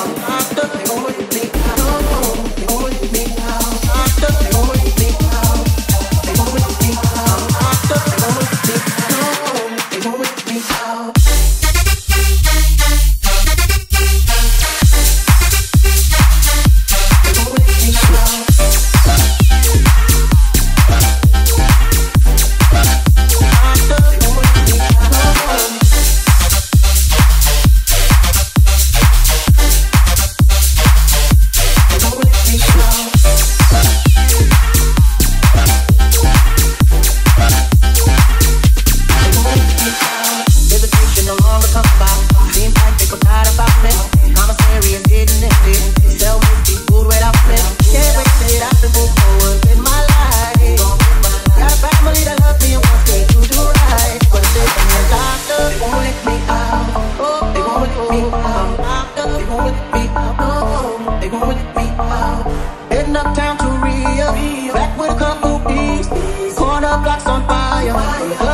I'm They won't me out. They won't me out. To Rio. Back with a couple beats. Corner blocks on fire.